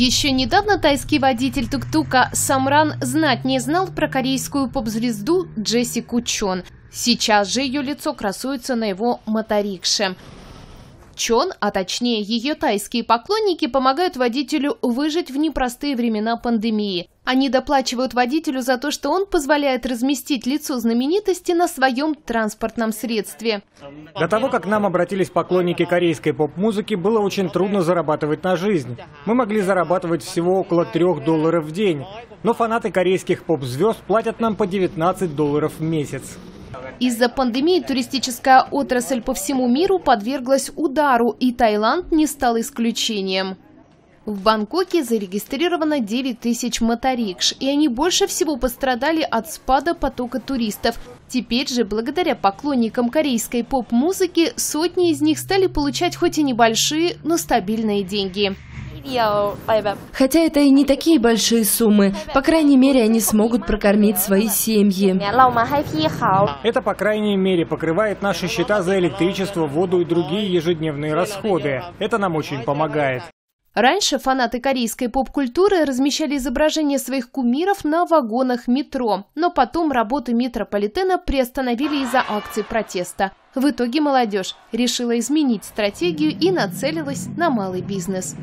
Еще недавно тайский водитель тук-тука Самран знать не знал про корейскую поп-звезду Джессику Чон. Сейчас же ее лицо красуется на его моторикше. Чон, а точнее ее тайские поклонники, помогают водителю выжить в непростые времена пандемии. Они доплачивают водителю за то, что он позволяет разместить лицо знаменитости на своем транспортном средстве. До того, как нам обратились поклонники корейской поп-музыки, было очень трудно зарабатывать на жизнь. Мы могли зарабатывать всего около трех долларов в день. Но фанаты корейских поп-звезд платят нам по 19 долларов в месяц. Из-за пандемии туристическая отрасль по всему миру подверглась удару, и Таиланд не стал исключением. В Бангкоке зарегистрировано 9 тысяч моторикш, и они больше всего пострадали от спада потока туристов. Теперь же, благодаря поклонникам корейской поп-музыки, сотни из них стали получать хоть и небольшие, но стабильные деньги. Хотя это и не такие большие суммы, по крайней мере, они смогут прокормить свои семьи. Это, по крайней мере, покрывает наши счета за электричество, воду и другие ежедневные расходы. Это нам очень помогает. Раньше фанаты корейской поп-культуры размещали изображения своих кумиров на вагонах метро, но потом работы метрополитена приостановили из-за акций протеста. В итоге молодежь решила изменить стратегию и нацелилась на малый бизнес.